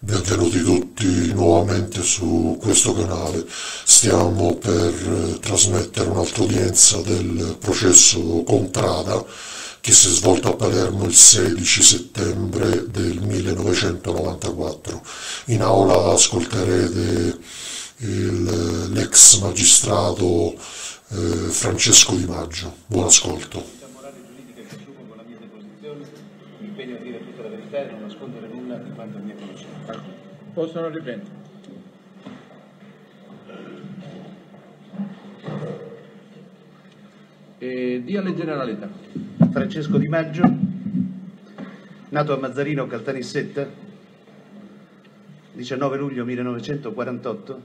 Benvenuti tutti nuovamente su questo canale. Stiamo per eh, trasmettere un'altra udienza del processo Contrada che si è svolto a Palermo il 16 settembre del 1994. In aula ascolterete l'ex magistrato eh, Francesco Di Maggio. Buon ascolto. Possono riprendere. E dia le generalità. Francesco Di Maggio, nato a Mazzarino, Caltanissetta, 19 luglio 1948,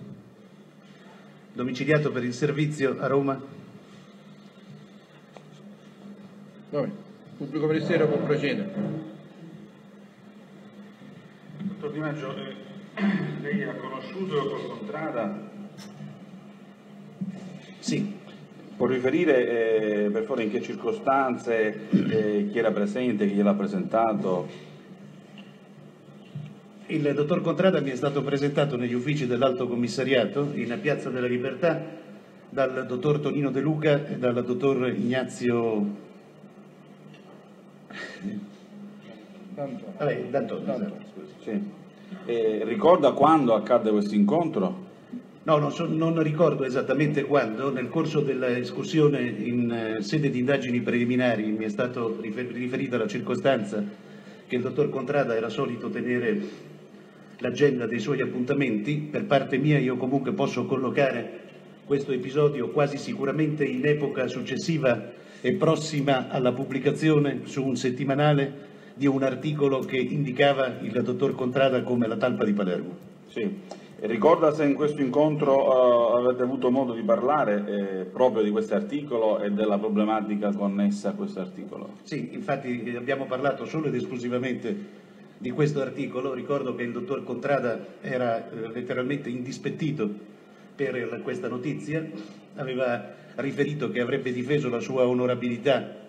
domiciliato per il servizio a Roma, Va bene. Pubblico ministero può procedere. Dottor Di Maggio, eh, lei ha conosciuto col Contrada? sì, Può riferire eh, per favore in che circostanze, eh, chi era presente, chi gliel'ha presentato? Il dottor Contrada mi è stato presentato negli uffici dell'Alto Commissariato in Piazza della Libertà dal dottor Tonino De Luca e dal dottor Ignazio D'Antonio. scusi. Sì. Eh, ricorda quando accadde questo incontro? No, non, so- non ricordo esattamente quando, nel corso dell'escursione in eh, sede di indagini preliminari mi è stato rifer- riferita la circostanza che il dottor Contrada era solito tenere l'agenda dei suoi appuntamenti. Per parte mia io comunque posso collocare questo episodio quasi sicuramente in epoca successiva e prossima alla pubblicazione su un settimanale di un articolo che indicava il dottor Contrada come la talpa di Palermo. Sì. Ricorda se in questo incontro eh, avete avuto modo di parlare eh, proprio di questo articolo e della problematica connessa a questo articolo? Sì, infatti abbiamo parlato solo ed esclusivamente di questo articolo. Ricordo che il dottor Contrada era eh, letteralmente indispettito per questa notizia, aveva riferito che avrebbe difeso la sua onorabilità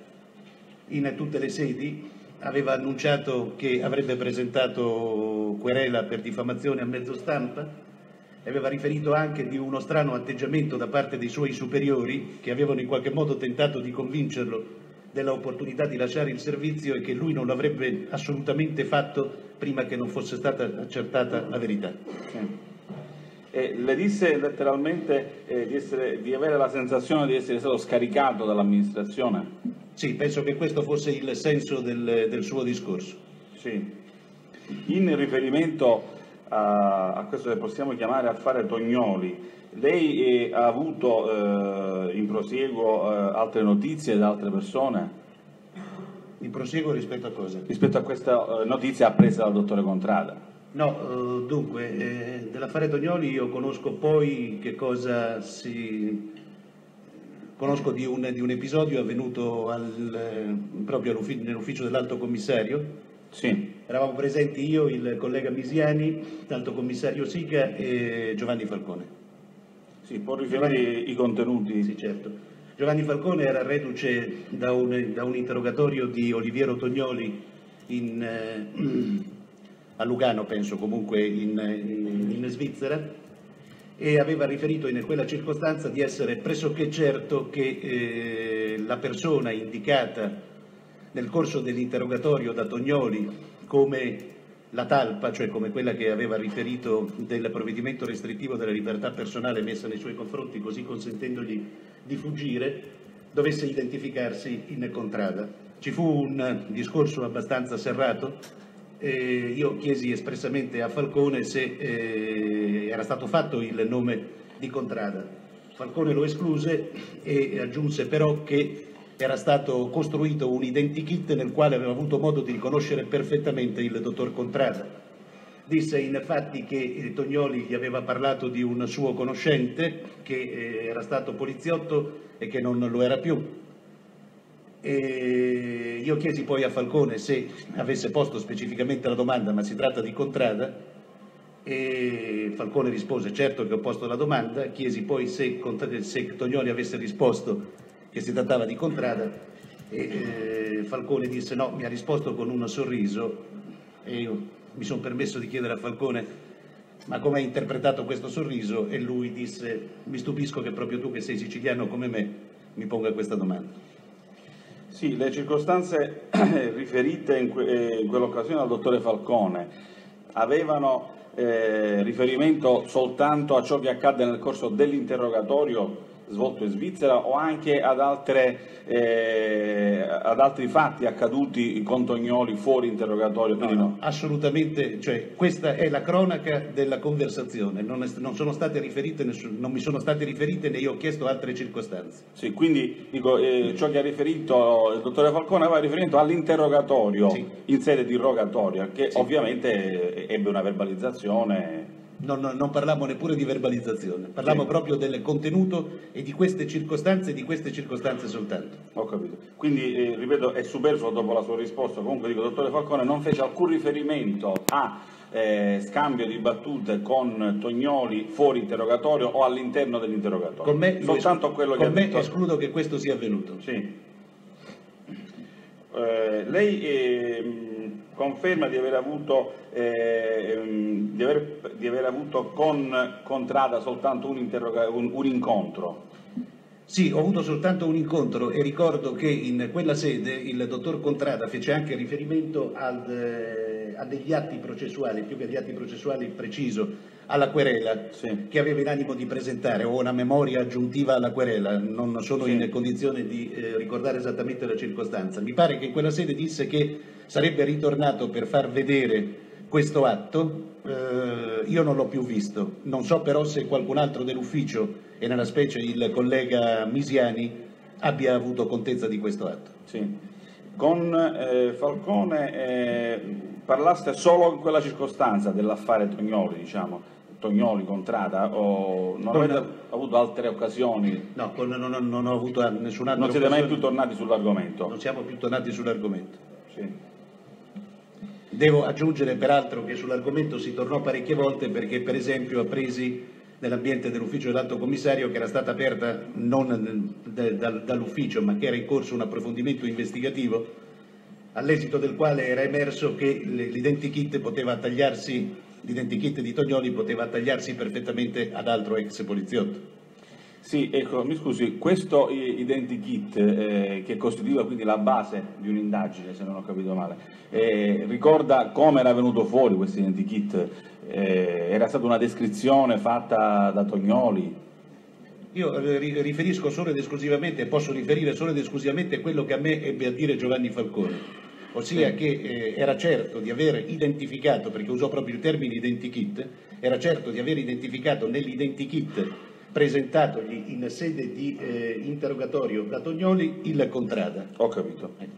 in tutte le sedi, aveva annunciato che avrebbe presentato querela per diffamazione a mezzo stampa e aveva riferito anche di uno strano atteggiamento da parte dei suoi superiori che avevano in qualche modo tentato di convincerlo dell'opportunità di lasciare il servizio e che lui non l'avrebbe assolutamente fatto prima che non fosse stata accertata la verità. Sì. E le disse letteralmente eh, di, essere- di avere la sensazione di essere stato scaricato dall'amministrazione? Sì, penso che questo fosse il senso del, del suo discorso. Sì. In riferimento a, a questo che possiamo chiamare affare Tognoli, lei eh, ha avuto eh, in prosieguo eh, altre notizie da altre persone In proseguo rispetto a cosa? rispetto a questa eh, notizia appresa dal dottore Contrada? No, eh, dunque, eh, dell'affare Tognoli io conosco poi che cosa si... Conosco di un, di un episodio avvenuto al, eh, proprio nell'ufficio dell'Alto Commissario. Sì. Eravamo presenti io, il collega Misiani, l'Alto Commissario Sica e Giovanni Falcone. Sì, può riferire i contenuti? Sì, certo. Giovanni Falcone era reduce da un, da un interrogatorio di Oliviero Tognoli in, eh, a Lugano, penso, comunque in, in- in Svizzera, e aveva riferito in quella circostanza di essere pressoché certo che eh, la persona indicata nel corso dell'interrogatorio da Tognoli come la talpa, cioè come quella che aveva riferito del provvedimento restrittivo della libertà personale messa nei suoi confronti, così consentendogli di fuggire, dovesse identificarsi in contrada. Ci fu un discorso abbastanza serrato, eh, io chiesi espressamente a Falcone se eh, era stato fatto il nome di Contrada. Falcone lo escluse e aggiunse però che era stato costruito un identikit nel quale aveva avuto modo di riconoscere perfettamente il dottor Contrada. Disse infatti che eh, Tognoli gli aveva parlato di un suo conoscente che eh, era stato poliziotto e che non lo era più. E io chiesi poi a Falcone se avesse posto specificamente la domanda, ma si tratta di Contrada, e Falcone rispose certo che ho posto la domanda, chiesi poi se, se Tognoli avesse risposto che si trattava di Contrada e eh, Falcone disse no, mi ha risposto con un sorriso. E io mi sono permesso di chiedere a Falcone ma come hai interpretato questo sorriso? E lui disse mi stupisco che proprio tu che sei siciliano come me mi ponga questa domanda. Sì, le circostanze riferite in, que- eh, in quell'occasione al dottore Falcone avevano eh, riferimento soltanto a ciò che accadde nel corso dell'interrogatorio svolto in Svizzera o anche ad, altre, eh, ad altri fatti accaduti con Tognoli fuori interrogatorio? No, no, assolutamente, cioè, questa è la cronaca della conversazione, non, è, non, sono nessun, non, mi sono state riferite né io ho chiesto altre circostanze. Sì, quindi dico, eh, ciò che ha riferito il dottore Falcone aveva riferimento all'interrogatorio sì. in sede di rogatoria, che sì. ovviamente ebbe una verbalizzazione non, non parliamo neppure di verbalizzazione, parliamo sì. proprio del contenuto e di queste circostanze e di queste circostanze soltanto. Ho capito. Quindi, eh, ripeto, è superfluo dopo la sua risposta. Comunque dico, dottore Falcone non fece alcun riferimento a eh, scambio di battute con Tognoli fuori interrogatorio o all'interno dell'interrogatorio. Con me, Soltanto quello con che me detto... escludo che questo sia avvenuto. Sì. Eh, lei eh, conferma di aver avuto, eh, di aver, di aver avuto con Contrada soltanto un, un, un, incontro? Sì, ho avuto soltanto un incontro e ricordo che in quella sede il dottor Contrada fece anche riferimento al, eh, a degli atti processuali, più che agli atti processuali preciso, alla querela sì. che aveva in animo di presentare o una memoria aggiuntiva alla querela, non sono sì. in condizione di eh, ricordare esattamente la circostanza. Mi pare che in quella sede disse che sarebbe ritornato per far vedere questo atto, eh, io non l'ho più visto, non so però se qualcun altro dell'ufficio e nella specie il collega Misiani abbia avuto contezza di questo atto. Sì. Con eh, Falcone eh, parlaste solo in quella circostanza dell'affare Tognoli, diciamo. Tognoli, Contrada, o non avete no. avuto altre occasioni? No, con, non, non, ho avuto nessuna altra Non siete occasione. mai più tornati sull'argomento? Non siamo più tornati sull'argomento. Sì. Devo aggiungere peraltro che sull'argomento si tornò parecchie volte perché per esempio a presi nell'ambiente dell'ufficio dell'Alto Commissario che era stata aperta non dall'ufficio ma che era in corso un approfondimento investigativo all'esito del quale era emerso che l'identikit di Tognoli poteva tagliarsi perfettamente ad altro ex poliziotto. Sì, ecco, mi scusi, questo identikit eh, che costituiva quindi la base di un'indagine, se non ho capito male, eh, ricorda come era venuto fuori questo identikit? Eh, era stata una descrizione fatta da Tognoli? Io riferisco solo ed esclusivamente, posso riferire solo ed esclusivamente quello che a me ebbe a dire Giovanni Falcone ossia sì. che eh, era certo di aver identificato, perché usò proprio il termine identikit, era certo di aver identificato nell'identikit presentatogli in sede di eh, interrogatorio da Tognoli il contrada. Ho capito. Eh.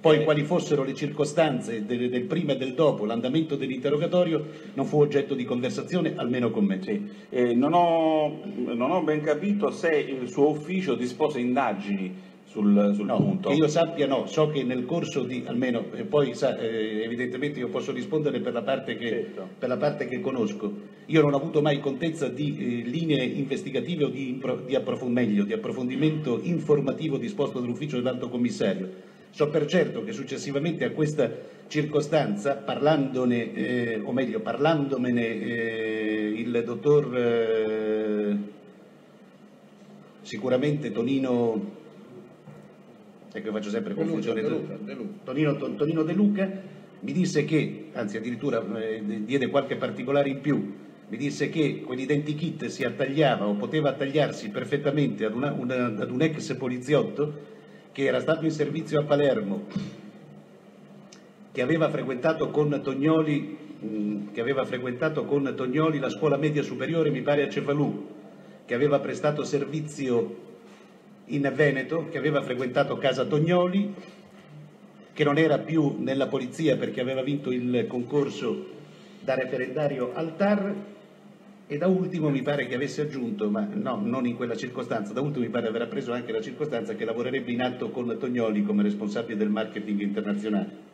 Poi quali fossero le circostanze del, del, prima e del dopo, l'andamento dell'interrogatorio, non fu oggetto di conversazione, almeno con me. Sì. Eh, non, ho, non, ho, ben capito se il suo ufficio dispose indagini sul, sul no, punto? Che io sappia no, so che nel corso di, almeno, poi sa, eh, evidentemente io posso rispondere per la, parte che, certo. per la parte che conosco, io non ho avuto mai contezza di eh, linee investigative o di, di, approfond- di approfondimento informativo disposto dall'ufficio dell'Alto Commissario. So per certo che successivamente a questa circostanza, parlandone, eh, o meglio, parlandomene eh, il dottor eh, sicuramente Tonino ecco faccio sempre confusione, De Luca, De Luca. Tonino, Tonino, De Luca mi disse che, anzi addirittura eh, diede qualche particolare in più, mi disse che quell'identikit si attagliava o poteva attagliarsi perfettamente ad, una, una, ad un ex poliziotto che era stato in servizio a Palermo, che aveva frequentato con Tognoli, che aveva frequentato con Tognoli la scuola media superiore, mi pare a Cefalù, che aveva prestato servizio in Veneto che aveva frequentato Casa Tognoli, che non era più nella polizia perché aveva vinto il concorso da referendario al TAR e da ultimo mi pare che avesse aggiunto, ma no, non in quella circostanza, da ultimo mi pare aver preso anche la circostanza che lavorerebbe in atto con Tognoli come responsabile del marketing internazionale.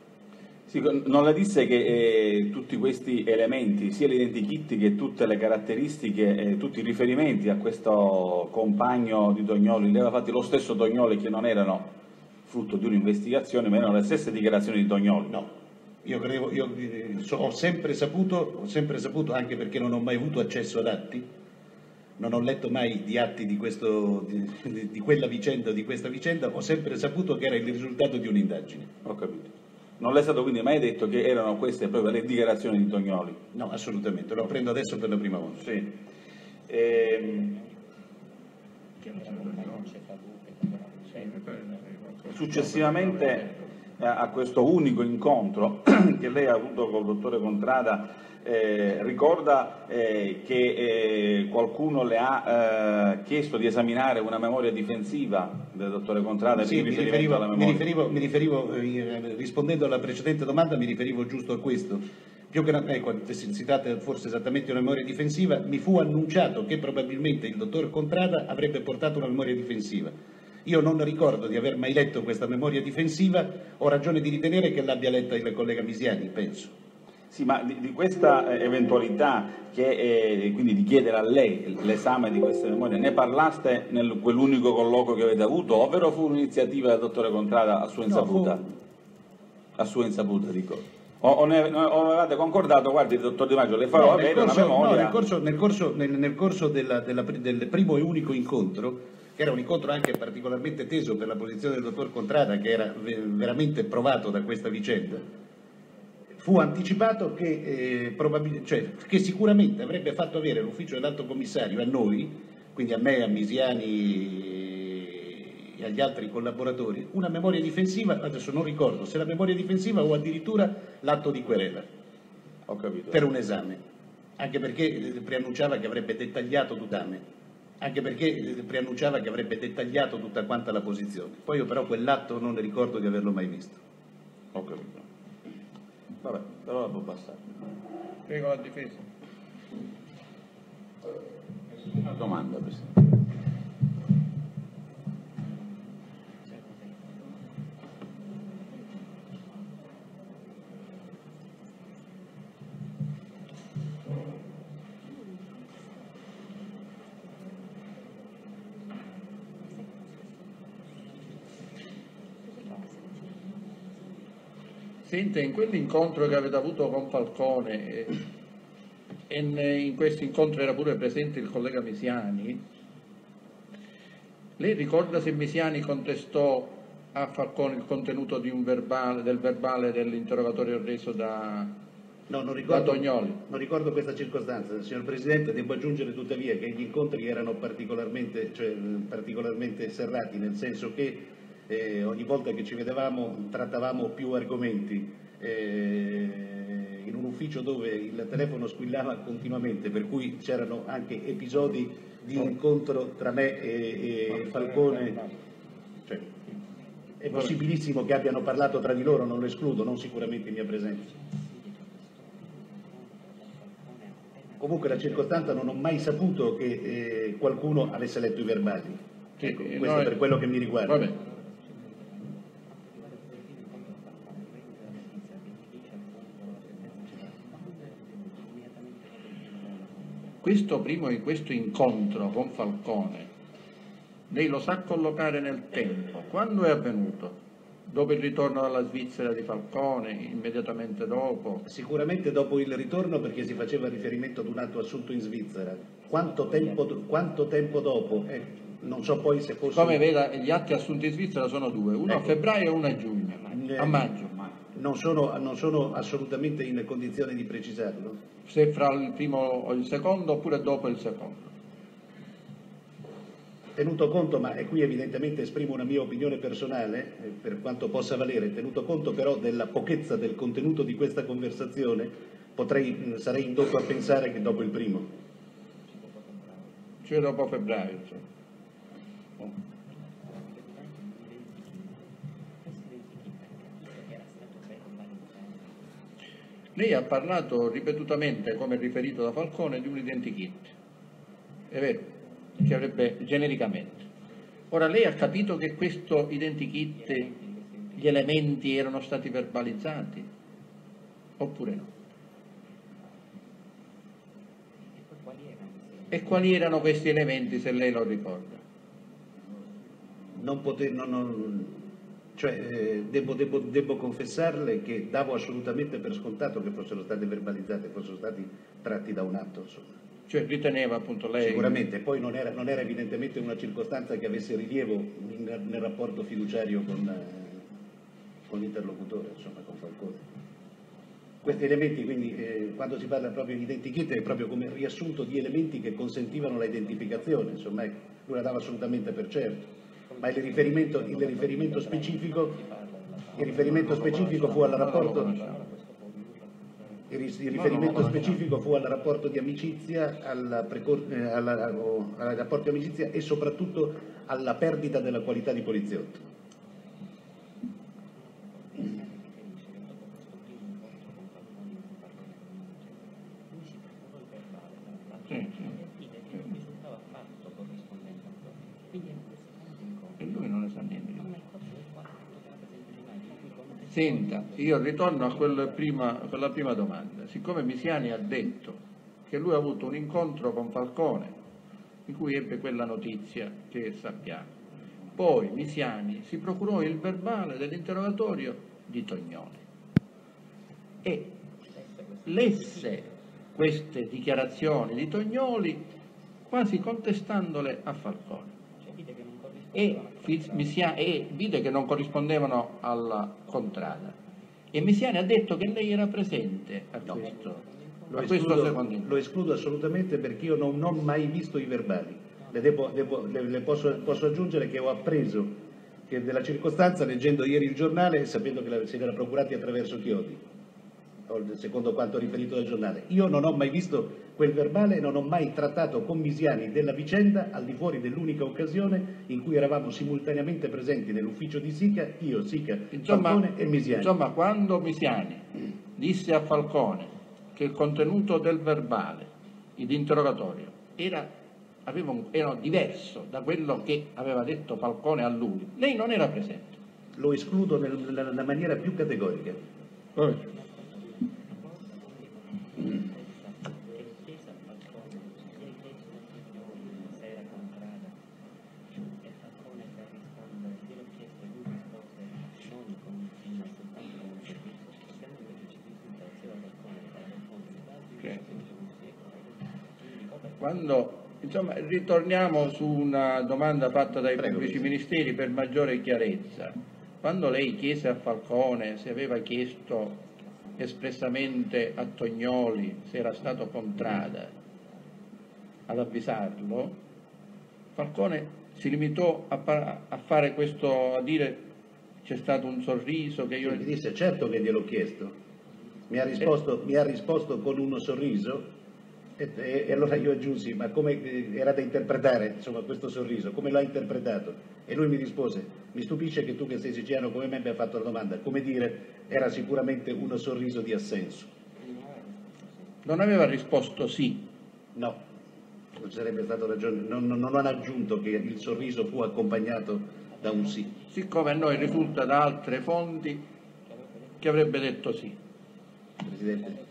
Sì, non le disse che eh, tutti questi elementi, sia l'identikit che tutte le caratteristiche, eh, tutti i riferimenti a questo compagno di Tognoli, li aveva fatti lo stesso Tognoli che non erano frutto di un'investigazione, ma erano le stesse dichiarazioni di Tognoli? No, Io, credo, io eh, so, ho, sempre saputo, ho sempre saputo, anche perché non ho mai avuto accesso ad atti, non ho letto mai di atti di, questo, di, di quella vicenda o di questa vicenda, ho sempre saputo che era il risultato di un'indagine. Ho capito. Non le è stato quindi mai detto che erano queste proprio le dichiarazioni di Tognoli? No, assolutamente, lo prendo adesso per la prima volta. Sì. Ehm... Successivamente a questo unico incontro che lei ha avuto col dottore Contrada, eh, ricorda eh, che eh, qualcuno le ha eh, chiesto di esaminare una memoria difensiva del dottore Contrada? Sì, mi riferivo, mi riferivo, mi riferivo eh, rispondendo alla precedente domanda, mi riferivo giusto a questo. Più che ecco, si tratta forse esattamente di una memoria difensiva, mi fu annunciato che probabilmente il dottor Contrada avrebbe portato una memoria difensiva io non ricordo di aver mai letto questa memoria difensiva, ho ragione di ritenere che l'abbia letta il collega Misiani, penso. Sì, ma di, di questa eh, eventualità, che, eh, quindi di chiedere a lei l'esame di queste memorie, ne parlaste in quell'unico colloquio che avete avuto, ovvero fu un'iniziativa del dottore Contrada a sua insaputa? No, fu... A sua insaputa, dico. O, o, ne, o, avevate concordato, guardi, dottor Di Maggio, le farò no, avere corso, una memoria. No, nel corso, nel corso, nel, nel corso della, della, del primo e unico incontro che era un incontro anche particolarmente teso per la posizione del dottor Contrada, che era veramente provato da questa vicenda, fu anticipato che, eh, cioè, che sicuramente avrebbe fatto avere l'ufficio dell'alto commissario a noi, quindi a me, a Misiani e agli altri collaboratori, una memoria difensiva, adesso non ricordo se la memoria difensiva o addirittura l'atto di querela. Per un esame, anche perché preannunciava che avrebbe dettagliato tutame anche perché eh, preannunciava che avrebbe dettagliato tutta quanta la posizione. Poi io però quell'atto non ricordo di averlo mai visto. Ho capito. Vabbè, però può bastare. Prego la difesa. Una domanda, Presidente. Sente, in quell'incontro che avete avuto con Falcone, eh, e in questo incontro era pure presente il collega Misiani, lei ricorda se Misiani contestò a Falcone il contenuto verbale, del verbale dell'interrogatorio reso da, no, non ricordo, non ricordo questa circostanza, signor Presidente, devo aggiungere tuttavia che gli incontri erano particolarmente, cioè, particolarmente serrati, nel senso che eh, ogni volta che ci vedevamo trattavamo più argomenti. Eh, in un ufficio dove il telefono squillava continuamente, per cui c'erano anche episodi di incontro tra me e, e Falcone. Cioè, è possibilissimo che abbiano parlato tra di loro, non lo escludo, non sicuramente in mia presenza. Comunque la circostanza non ho mai saputo che eh, qualcuno avesse letto i verbali. Ecco, questo no, per quello che mi riguarda. Vabbè. Questo primo questo incontro con Falcone, lei lo sa collocare nel tempo. Quando è avvenuto? Dopo il ritorno dalla Svizzera di Falcone, immediatamente dopo? Sicuramente dopo il ritorno perché si faceva riferimento ad un atto assunto in Svizzera. Quanto tempo, quanto tempo dopo? Eh, non so poi se fosse... Come veda, gli atti assunti in Svizzera sono due, uno ecco. a febbraio e uno a giugno, eh, a maggio. Non sono, non sono assolutamente in condizione di precisarlo se fra il primo o il secondo oppure dopo il secondo. Tenuto conto, ma e qui evidentemente esprimo una mia opinione personale, eh, per quanto possa valere, tenuto conto però della pochezza del contenuto di questa conversazione, potrei, sarei indotto a pensare che dopo il primo. Cioè dopo febbraio. Cioè. Lei ha parlato ripetutamente, come riferito da Falcone, di un identikit, è vero, che avrebbe genericamente. Ora lei ha capito che questo identikit, gli elementi erano stati verbalizzati, oppure no? E quali erano questi elementi, se lei lo ricorda? Non, poter, non, non Cioè, eh, devo, devo, devo, confessarle che davo assolutamente per scontato che fossero state verbalizzate, fossero stati tratti da un atto. Insomma. Cioè riteneva appunto lei... Sicuramente, poi non era, non era evidentemente una circostanza che avesse rilievo in, nel rapporto fiduciario con, eh, con l'interlocutore, insomma, con Falcone. Questi elementi, quindi, eh, quando si parla proprio di identikit, è proprio come riassunto di elementi che consentivano la identificazione, insomma, ecco, lui la dava assolutamente per certo ma il riferimento, il riferimento, specifico, il riferimento specifico fu al rapporto il riferimento specifico fu al rapporto di amicizia, alla, eh, alla, al rapporto di amicizia e soprattutto alla perdita della qualità di poliziotto. Senta, io ritorno a quella prima, quella prima domanda. Siccome Misiani ha detto che lui ha avuto un incontro con Falcone, in cui ebbe quella notizia che sappiamo, poi Misiani si procurò il verbale dell'interrogatorio di Tognoli e lesse queste dichiarazioni di Tognoli quasi contestandole a Falcone e, e vide che non corrispondevano alla contrada. E Misiani ha detto che lei era presente a no, questo, lo, escludo, lo escludo assolutamente perché io non ho mai visto i verbali. Le, devo, devo, le, le posso, posso, aggiungere che ho appreso che della circostanza leggendo ieri il giornale e sapendo che se l'era procurati attraverso Chiodi secondo quanto riferito dal giornale. Io non ho mai visto quel verbale e non ho mai trattato con Misiani della vicenda al di fuori dell'unica occasione in cui eravamo simultaneamente presenti nell'ufficio di Sica, io, Sica, insomma, Falcone e Misiani. Insomma, quando Misiani disse a Falcone che il contenuto del verbale, l'interrogatorio, era, aveva, era diverso da quello che aveva detto Falcone a lui, lei non era presente. Lo escludo nella maniera più categorica. Vabbè. Quando, insomma, ritorniamo su una domanda fatta dai Prego, pubblici ministeri per maggiore chiarezza. Quando lei chiese a Falcone se aveva chiesto espressamente a Tognoli se era stato Contrada ad avvisarlo, Falcone si limitò a, a fare questo, a dire c'è stato un sorriso che io... Mi disse certo che gliel'ho chiesto, mi ha risposto, eh. mi ha risposto con uno sorriso e, e, e, allora io aggiunsi, ma come eh, era da interpretare insomma, questo sorriso, come l'ha interpretato? E lui mi rispose, mi stupisce che tu che sei siciliano come me abbia fatto la domanda, come dire, era sicuramente uno sorriso di assenso. Non aveva risposto sì? No, non sarebbe stato ragione, non, non, non hanno aggiunto che il sorriso fu accompagnato da un sì. Siccome a noi risulta da altre fonti che avrebbe detto sì. Presidente,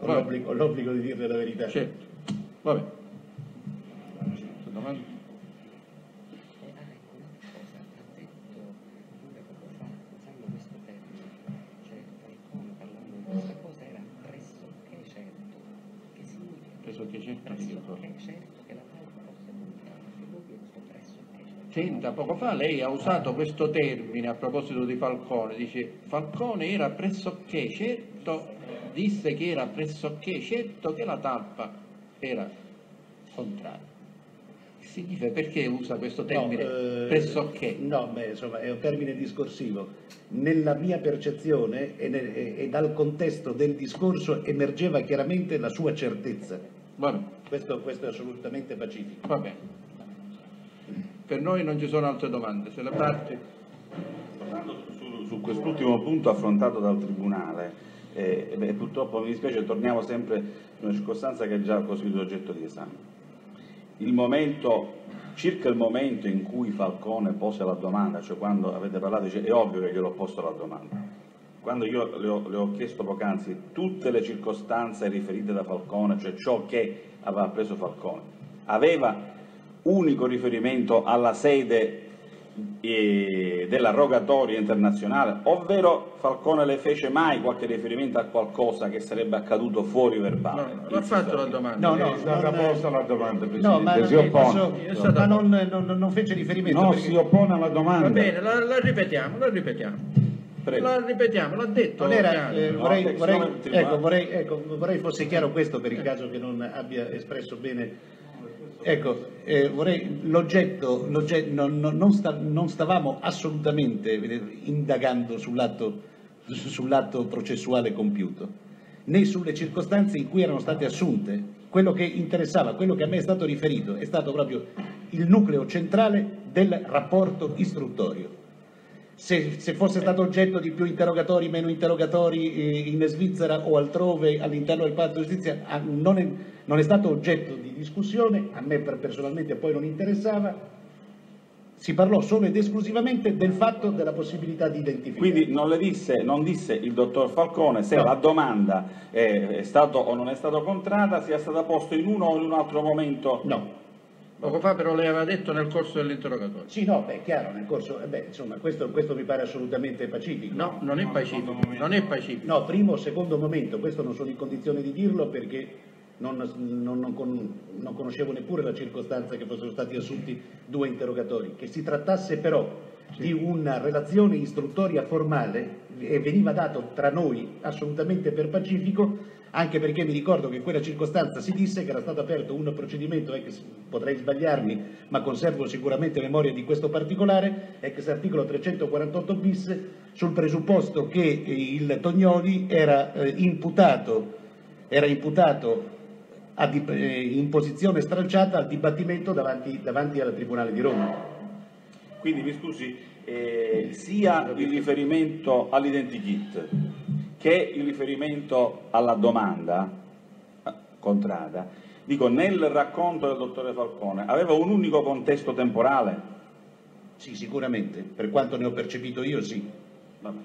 ho l'obbligo, l'obbligo, di dirle la verità. Certo. Vabbè. Domanda? Pressoché certo che la Senta, poco fa lei ha usato questo termine a proposito di Falcone, dice Falcone era pressoché certo disse che era pressoché certo che la tappa era contraria. Che significa perché usa questo termine no, eh, pressoché? No, beh, insomma, è un termine discorsivo. Nella mia percezione e, nel, e, e dal contesto del discorso emergeva chiaramente la sua certezza. Questo, questo, è assolutamente pacifico. Va bene. Per noi non ci sono altre domande. Se la parte... Tornando su, su quest'ultimo punto affrontato dal Tribunale, e, beh, purtroppo mi dispiace, torniamo sempre in una circostanza che è già costituito oggetto di esame. Il momento, circa il momento in cui Falcone pose la domanda, cioè quando avete parlato, dice, è ovvio che glielo ho posto la domanda. Quando io le ho, le ho chiesto poc'anzi tutte le circostanze riferite da Falcone, cioè ciò che aveva preso Falcone, aveva unico riferimento alla sede della rogatoria internazionale, ovvero Falcone le fece mai qualche riferimento a qualcosa che sarebbe accaduto fuori verbale? No, l'ha fatto la domanda. No, no, è stata non- posta la domanda, Presidente, No, ma, si non- oppone. posso- ma non, non- non fece riferimento. No, perché- si oppone alla domanda. Va bene, la, la ripetiamo, la ripetiamo. Prego. La ripetiamo, l'ha detto. Non era, eh, vorrei, vorrei- ecco, vorrei, ecco, vorrei fosse chiaro questo per il caso che non abbia espresso bene. Ecco, eh, vorrei, l'oggetto, l'oggetto- non, non- sta- non stavamo assolutamente vedete, indagando sull'atto, sull'atto processuale compiuto, né sulle circostanze in cui erano state assunte. Quello che interessava, quello che a me è stato riferito, è stato proprio il nucleo centrale del rapporto istruttorio se, se fosse stato oggetto di più interrogatori, meno interrogatori eh, in Svizzera o altrove all'interno del Palazzo di Giustizia, ah, non è, non è stato oggetto di discussione, a me per- personalmente poi non interessava, si parlò solo ed esclusivamente del fatto della possibilità di identificare. Quindi non, le disse, non disse il dottor Falcone se No. la domanda è, è stato o non è stata contrata, sia stata posta in uno o in un altro momento. No. Poco fa però lei aveva detto nel corso dell'interrogatorio. Sì, no, beh, chiaro, nel corso, eh, beh, insomma, questo, questo mi pare assolutamente pacifico. No, non è pacifico, non è pacifico. No, primo o secondo momento, questo non sono in condizione di dirlo perché non, non- non con- non conoscevo neppure la circostanza che fossero stati assunti due interrogatori. Che si trattasse però di una relazione istruttoria formale e veniva dato tra noi assolutamente per pacifico, anche perché mi ricordo che in quella circostanza si disse che era stato aperto un procedimento, ex, potrei sbagliarmi, ma conservo sicuramente memoria di questo particolare, ex articolo 348 bis, sul presupposto che eh, il Tognoli era eh, imputato, era imputato a di- eh, in posizione stralciata al dibattimento davanti, davanti al Tribunale di Roma. Quindi mi scusi, eh, sia il riferimento all'identikit che il riferimento alla domanda eh, contrada, dico nel racconto del dottore Falcone aveva un unico contesto temporale. Sì, sicuramente, per quanto ne ho percepito io sì. Vabbè.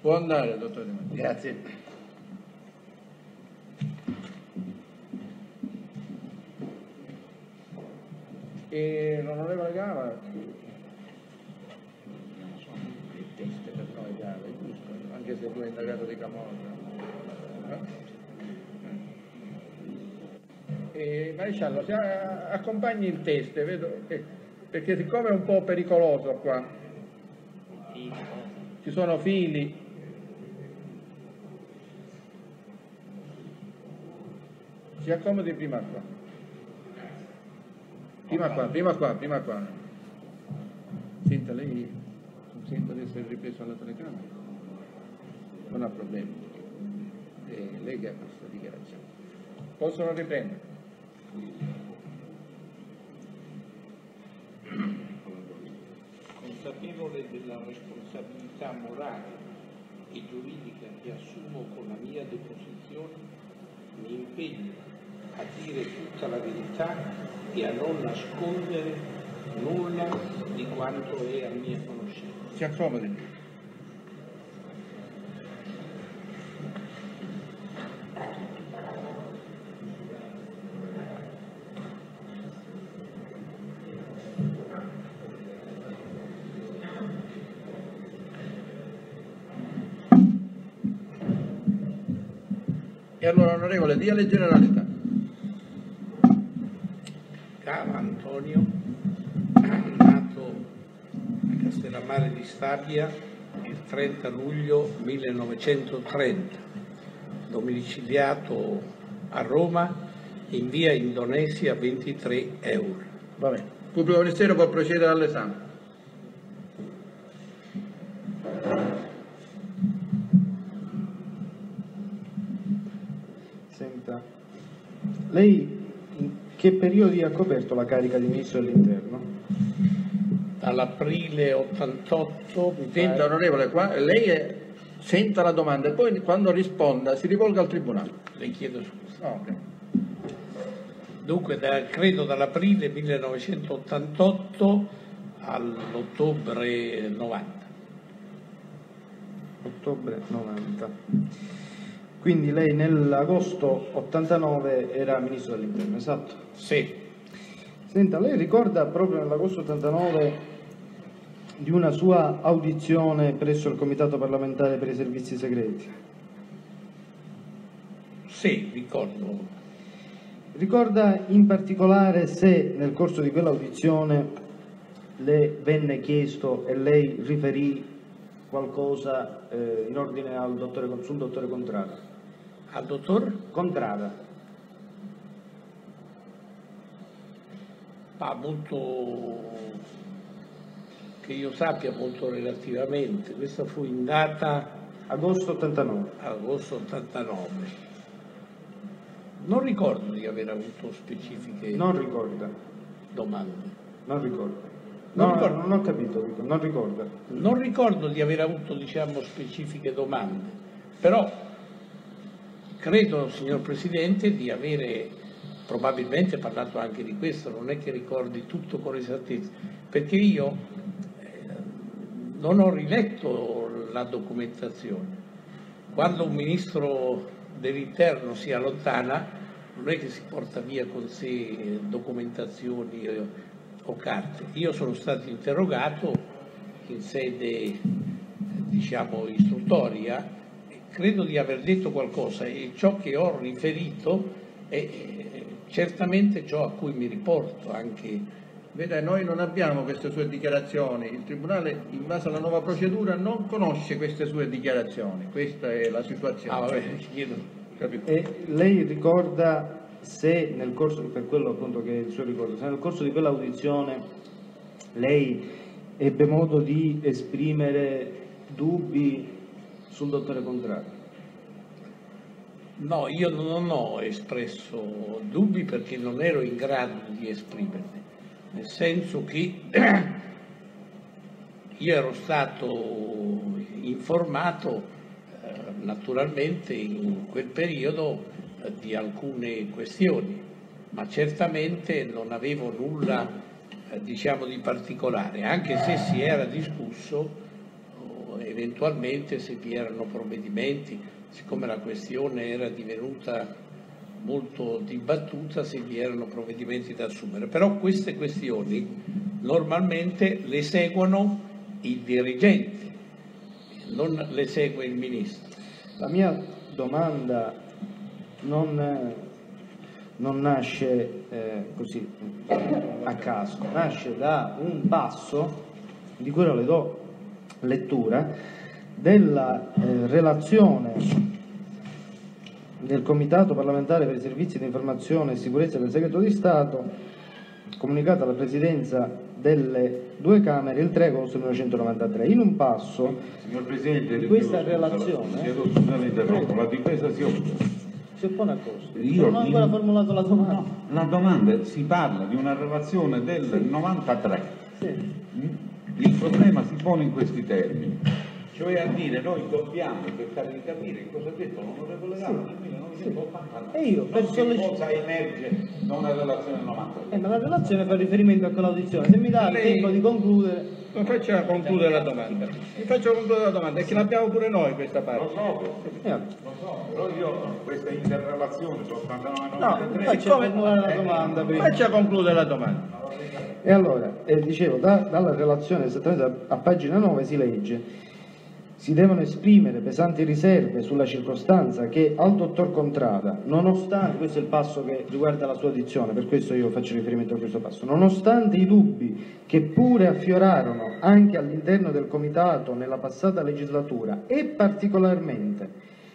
Può andare, dottore. Grazie. E l'onorevole Gava, il test è giusto, anche se tu hai indagato di Camorra. E maresciallo, se accompagni il test, vedo che, perché siccome è un po' pericoloso qua, ci sono fili, si accomodi prima qua. Prima qua, prima qua, prima qua. Senta, lei non sento di essere ripreso alla telecamera? Non ha problemi. Eh, ha questa dichiarazione. Possono riprendere? consapevole della responsabilità morale e giuridica che assumo con la mia deposizione, mi impegno a dire tutta la verità e a non nascondere nulla di quanto è a mia conoscenza. Si accomodi. E allora, onorevole, dia le generalità. Cava Antonio, Stabia il 30 luglio 1930, domiciliato a Roma in via Indonesia 23 euro. Va bene. Il pubblico ministero può procedere all'esame. Senta, lei in che periodi ha coperto la carica di ministro dell'interno? Dall'aprile 88 mi Senta, onorevole, qua, lei è- senta la domanda e poi quando risponda si rivolga al tribunale. le chiedo scusa. No, ok. Dunque, da- credo dall'aprile 1988 all'ottobre 90. Ottobre 90. Quindi lei nell'agosto 89 era ministro dell'interno, esatto? Sì, Senta, lei ricorda proprio nell'agosto 89 di una sua audizione presso il Comitato parlamentare per i servizi segreti? Sì, ricordo. Ricorda in particolare se nel corso di quell'audizione le venne chiesto e lei riferì qualcosa eh, in ordine al dottore, sul dottore Contrada? Al dottor? Contrada. Ma molto, che io sappia molto relativamente, questa fu in data Agosto 89. agosto 89. Non ricordo di aver avuto specifiche Non ricorda, domande. non ricorda. Non No, ricordo. non ho capito, non ricorda. Non ricordo di aver avuto diciamo, specifiche domande, però credo, signor Presidente, di avere probabilmente parlato anche di questo, non è che ricordi tutto con esattezza, perché io non ho riletto la documentazione. Quando un ministro dell'interno si allontana, non è che si porta via con sé documentazioni eh, o carte. Io sono stato interrogato in sede diciamo istruttoria credo di aver detto qualcosa e ciò che ho riferito è eh, certamente ciò a cui mi riporto anche Vede, noi non abbiamo queste sue dichiarazioni, il Tribunale in base alla nuova procedura non conosce queste sue dichiarazioni, questa è la situazione. ah, vabbè, chiedo. Capito? E lei ricorda se nel corso, per quello appunto che il suo ricordo, se nel corso di quell'audizione lei ebbe modo di esprimere dubbi sul dottore Contrario? No, io non ho espresso dubbi perché non ero in grado di esprimerli, nel senso che io ero stato informato eh, naturalmente in quel periodo eh, di alcune questioni, ma certamente non avevo nulla eh, diciamo di particolare, anche se si era discusso eventualmente se vi erano provvedimenti, siccome la questione era divenuta molto dibattuta, se vi erano provvedimenti da assumere. Però queste questioni normalmente le seguono i dirigenti, non le segue il ministro. La mia domanda non, non nasce eh, così a caso, nasce da un passo di cui ora le do lettura della eh, relazione del Comitato parlamentare per i servizi di informazione e sicurezza del segreto di Stato comunicata alla Presidenza delle due Camere il 3 agosto 1993. In un passo Signor Presidente, Di questa chiedo relazione- chiedo la difesa si occupa. si oppone a cosa? Io- non ho ancora formulato la domanda. No, la domanda si parla di una relazione del 93. Sì. Il problema si pone in questi termini. Cioè a dire noi dobbiamo cercare di capire cosa ha detto l'onorevole Gamba nel 1989. E io, per Non che sollecit- cosa emerge da una relazione del 93. Eh, ma la relazione fa riferimento a quell'audizione. Se mi dà il Lei- tempo di concludere, Mi faccia concludere la domanda. Mi faccia concludere la domanda, è che l'abbiamo pure noi questa Lo parte. so, eh, lo so, però io questa interrelazione su 89 No, 93 faccia formulare la domanda prima. Faccia concludere la domanda. E allora, eh, dicevo, da- dalla relazione esattamente a, a pagina 9 si legge si devono esprimere pesanti riserve sulla circostanza che al dottor Contrada, nonostante, questo è il passo che riguarda la sua dizione, per questo io faccio riferimento a questo passo, nonostante i dubbi che pure affiorarono anche all'interno del Comitato nella passata legislatura e particolarmente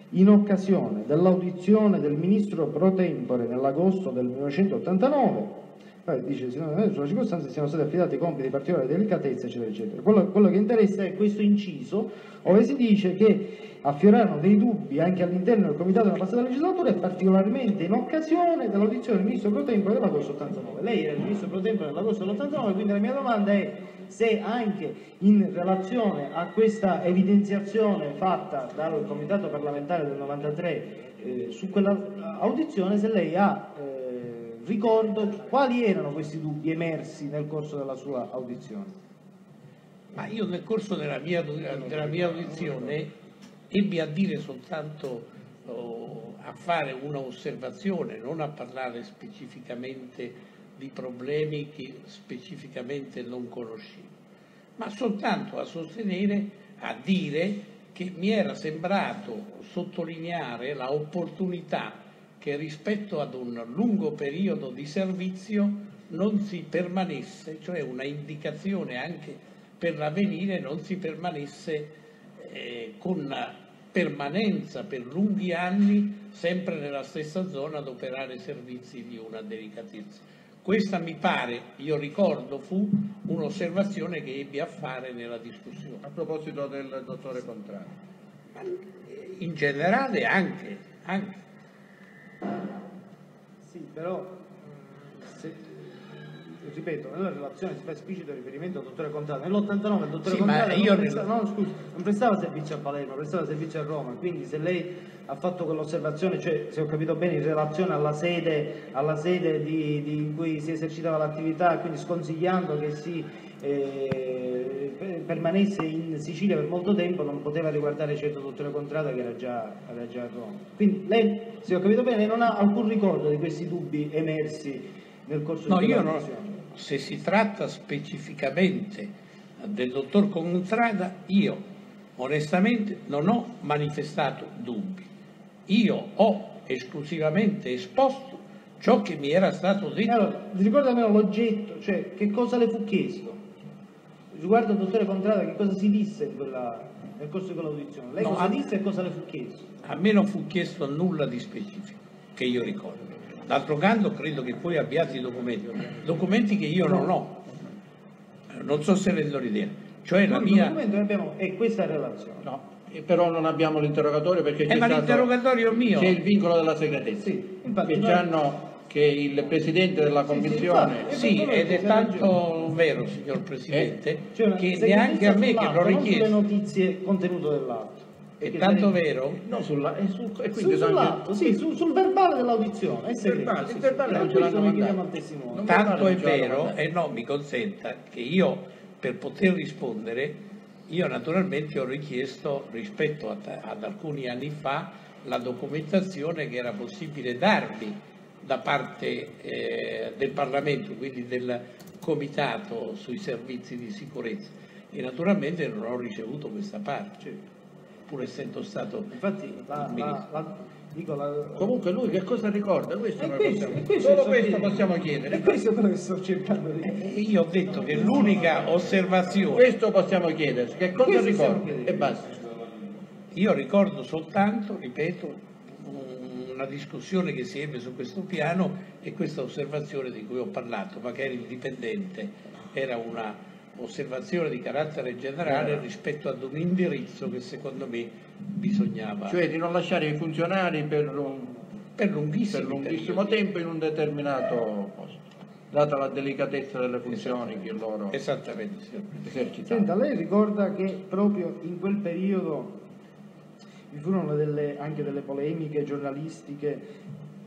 in occasione dell'audizione del ministro pro tempore nell'agosto del 1989, poi dice "Signor, sulla circostanza siano stati affidati compiti di particolare delicatezza, eccetera, eccetera. Quello, quello che interessa è questo inciso, dove si dice che affiorarono dei dubbi anche all'interno del comitato della passata legislatura e particolarmente in occasione dell'audizione del ministro pro tempore dell'agosto 89. Lei era il ministro pro tempore nell'agosto dell'89, quindi la mia domanda è se anche in relazione a questa evidenziazione fatta dal comitato parlamentare del 93 eh, su quella audizione, se lei ha eh, ricordo quali erano questi dubbi emersi nel corso della sua audizione. Ma io nel corso della mia, della mia audizione ebbi a dire soltanto, oh, a fare una osservazione, non a parlare specificamente di problemi che specificamente non conoscevo, ma soltanto a sostenere, a dire che mi era sembrato sottolineare la opportunità che rispetto ad un lungo periodo di servizio non si permanesse, cioè una indicazione anche per l'avvenire, non si permanesse eh, con permanenza per lunghi anni sempre nella stessa zona ad operare servizi di una delicatezza. Questa mi pare, io ricordo, fu un'osservazione che ebbi a fare nella discussione. A proposito del dottore Contrario. Eh, in generale anche, anche. Sì, però se, ripeto, nella relazione si fa esplicito riferimento al dottore Contrario. Nell'89 il dottore Sì, io non, nel- prestava, no, scusi, non prestava servizio a Palermo, prestava servizio a Roma, quindi se lei ha fatto quell'osservazione, cioè se ho capito bene, in relazione alla sede, alla sede di, di- in cui si esercitava l'attività, quindi sconsigliando che si eh, per- permanesse in Sicilia per molto tempo, non poteva riguardare certo il dottore Contrada che era già, era già a Roma. Quindi lei, se ho capito bene, non ha alcun ricordo di questi dubbi emersi nel corso No, di io quella no, audizione. se si tratta specificamente del dottor Contrada, io onestamente non ho manifestato dubbi. Io ho esclusivamente esposto ciò che mi era stato detto. Allora, ricorda almeno l'oggetto, cioè che cosa le fu chiesto? Riguardo al dottore Contrada, che cosa si disse quella- nel corso di quell'audizione? Lei No, cosa a- disse e cosa le fu chiesto? A me non fu chiesto nulla di specifico, che io ricordo. D'altro canto credo che voi abbiate i documenti, documenti che io non ho. Non so se rendo l'idea. Cioè la L'unico mia... abbiamo è questa relazione. No, e però non abbiamo l'interrogatorio perché Eh, c'è ma stato- l'interrogatorio mio... c'è il vincolo della segretezza. Sì, infatti che noi- gianno che il presidente della Sì, sì, commissione. Sì, ed è tanto vero, signor Presidente, C'è una che neanche a me che l'ho non sulle richiesto. notizie contenute dell'atto. È tanto vero no, sulla, e, sul, e Su- sull'atto, sì, su- sul verbale dell'audizione, è segreto. verbale, sì, il verbale non ce l'hanno mandato. Non Tanto è non vero, e no, mi consenta, che io per poter rispondere, io naturalmente ho richiesto rispetto ad alcuni anni fa la documentazione che era possibile darmi da parte eh, del Parlamento, quindi del Comitato sui servizi di sicurezza e naturalmente non ho ricevuto questa parte, pur essendo stato Infatti, la, la, la- dico Comunque lui che cosa ricorda? Questo È questo, possiamo- è questo solo sto questo possiamo chiedere. E questo è quello che sto cercando di dire. Io ho detto che l'unica osservazione Questo possiamo chiedere, che cosa ricorda? E basta. Io ricordo soltanto, ripeto, una discussione che si ebbe su questo piano e questa osservazione di cui ho parlato, ma che era indipendente, era una osservazione di carattere generale rispetto ad un indirizzo che secondo me bisognava Cioè di non lasciare i funzionari per un, per lunghissimi, per lunghissimo tempo in un determinato posto, data la delicatezza delle funzioni che loro esercitano. Senta, lei ricorda che proprio in quel periodo vi furono delle- anche delle polemiche giornalistiche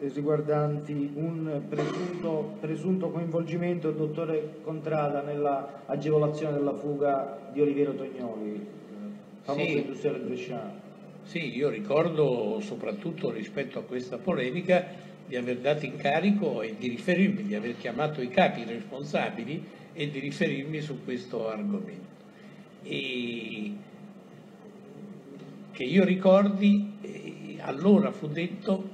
eh, riguardanti un presunto, presunto coinvolgimento del dottore Contrada nella agevolazione della fuga di Oliviero Tognoli, eh, famoso Sì. industriale bresciano. Sì, io ricordo soprattutto rispetto a questa polemica di aver dato incarico e di riferirmi, di aver chiamato i capi responsabili e di riferirmi su questo argomento. E che io ricordi, eh, allora fu detto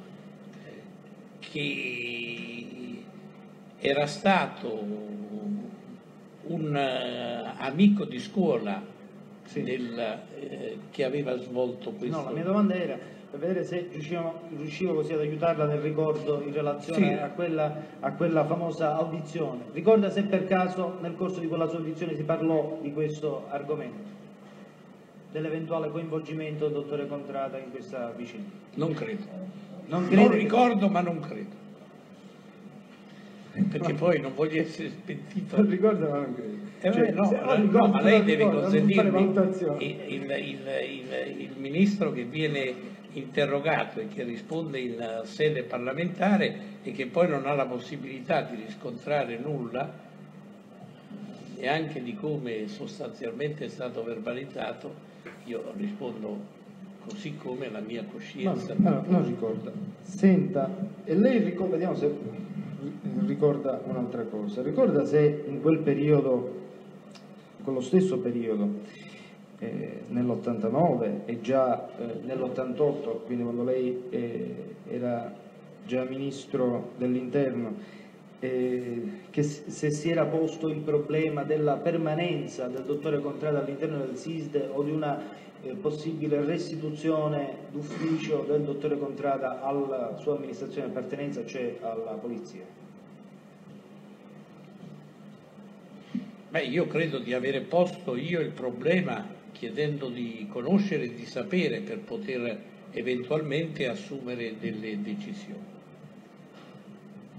che era stato un eh, amico di scuola Sì. del, eh, che aveva svolto questo. No, la mia domanda era per vedere se riuscivo, riuscivo così ad aiutarla nel ricordo in relazione Sì. a, quella, a quella famosa audizione. Ricorda se per caso nel corso di quella sua audizione si parlò di questo argomento, dell'eventuale coinvolgimento del dottore Contrada in questa vicenda. Non credo. Non Non, crede che- ricordo, ma non credo. Perché poi non voglio essere smentito. Non ricorda ma non credo. Eh, Cioè, no, se- no, ma lei deve fare consentirmi il, il- il- il- il ministro che viene interrogato e che risponde in sede parlamentare e che poi non ha la possibilità di riscontrare nulla neanche di come sostanzialmente è stato verbalizzato, io rispondo così come la mia Ma- coscienza. allora, non ricorda. Senta, e lei ricorda, vediamo se ricorda un'altra cosa. Ricorda se in quel periodo, quello stesso periodo, eh, nell'89 e già eh, nell'88, quindi quando lei eh, era già ministro dell'interno, eh, che se si era posto il problema della permanenza del dottore Contrada all'interno del SISD o di una eh, possibile restituzione d'ufficio del dottore Contrada alla sua amministrazione di appartenenza, cioè alla polizia. Beh, io credo di avere posto io il problema chiedendo di conoscere e di sapere per poter eventualmente assumere delle decisioni.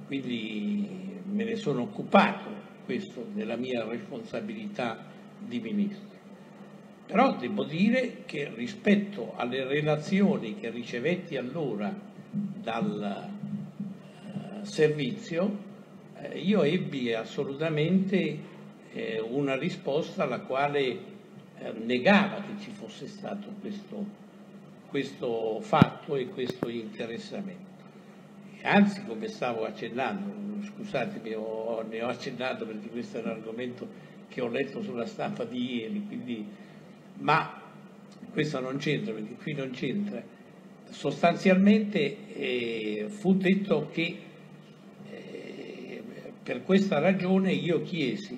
Quindi me ne sono occupato, questo della mia responsabilità di ministro. Però devo dire che rispetto alle relazioni che ricevetti allora dal eh, servizio, eh, io ebbi assolutamente eh, una risposta alla quale negava che ci fosse stato questo, questo fatto e questo interessamento. Anzi, come stavo accennando, scusatemi, ho, ne ho accennato perché questo è un argomento che ho letto sulla stampa di ieri, quindi, ma questo non c'entra perché qui non c'entra. Sostanzialmente eh, fu detto che eh, per questa ragione io chiesi,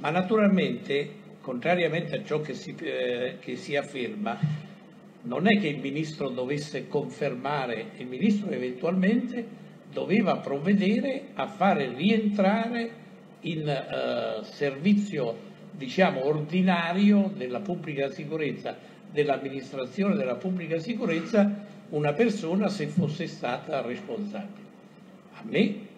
ma naturalmente contrariamente a ciò che si, eh, che si afferma, non è che il ministro dovesse confermare, il ministro eventualmente doveva provvedere a fare rientrare in eh, servizio diciamo ordinario della pubblica sicurezza, dell'amministrazione della pubblica sicurezza una persona se fosse stata responsabile. A me